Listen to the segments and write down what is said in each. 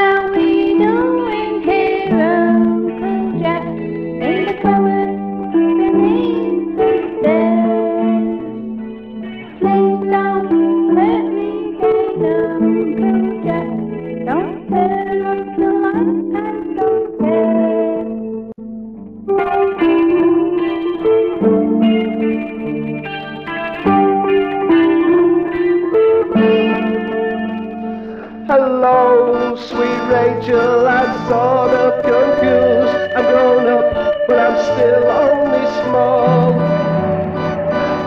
Are we doing here, Hello, sweet Rachel, I'm sort of confused. I'm grown up, but I'm still only small.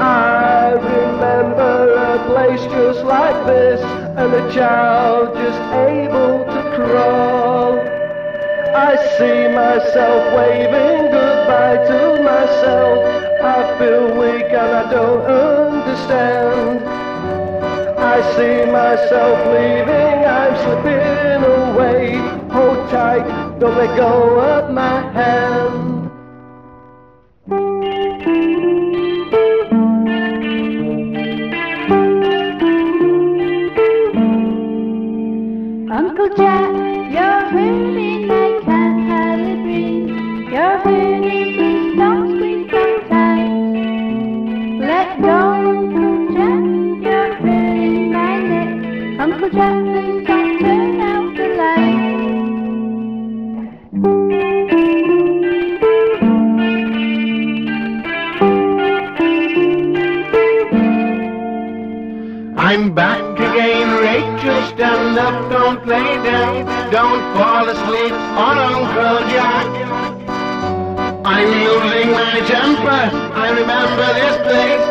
I remember a place just like this, and a child just able to crawl. I see myself waving goodbye to myself. I feel weak and I don't understand. I see myself leaving, I'm slipping away. Hold tight, don't let go of my hand. Uncle Jack, you're hurting, I can't hardly breathe. You're hurting, I'm back again, Rachel. Stand up, don't lay down. Don't fall asleep on Uncle Jack. I'm losing my temper. I remember this place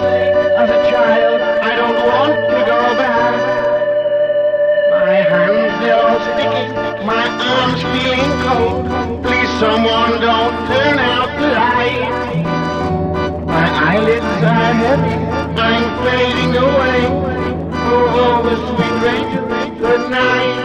as a child. I don't want to go back. My hands, they're all sticky. My arms feeling cold. Please, someone don't turn out the light. My eyelids are heavy. I'm fading away. The sweet Rachel, good night.